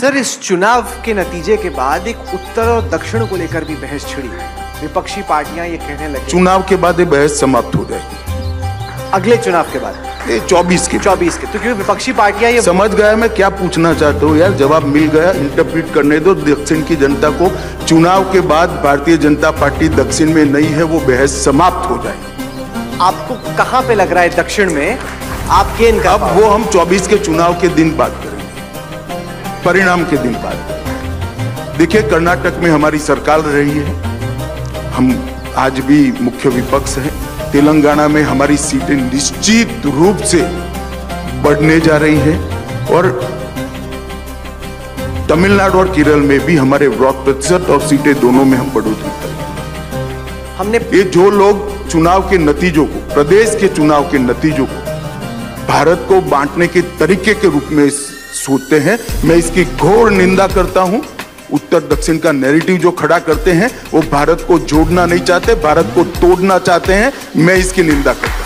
Sir इस चुनाव के नतीजे के बाद एक उत्तर और दक्षिण को लेकर भी बहस छिड़ी विपक्षी पार्टियाँ ये कहने लगी। चुनाव के बाद ये बहस समाप्त हो जाएगी। अगले चुनाव के बाद? ये चौबीस के। चौबीस के। तो क्योंकि विपक्षी पार्टियाँ ये समझ गया मैं क्या पूछना चाहता हूँ? यार जवाब मिल गया। इंटरप्रिट करने दो। दक्षिण की जनता को चुनाव के बाद भारतीय जनता पार्टी दक्षिण में नहीं है वो बहस समाप्त हो जाएगी। आपको कहाँ पे लग रहा है दक्षिण में? आप गेन कर अब वो हम 24 के चुनाव के दिन बात परिणाम के दिन बात देखिए कर्नाटक में हमारी सरकार रही है। हम आज भी मुख्य विपक्ष हैं। तेलंगाना में हमारी सीटें निश्चित रूप से बढ़ने जा रही हैं और तमिलनाडु और केरल में भी हमारे वोट प्रतिशत और सीटें दोनों में हम बढ़ोतरी करेंगे हमने ये जो लोग चुनाव के नतीजों को प्रदेश के चुनाव के नतीजों को भारत को बांटने के तरीके के रूप में सोचते हैं। मैं इसकी घोर निंदा करता हूँ। उत्तर दक्षिण का नैरेटिव जो खड़ा करते हैं, वो भारत को जोड़ना नहीं चाहते, भारत को तोड़ना चाहते हैं। मैं इसकी निंदा करता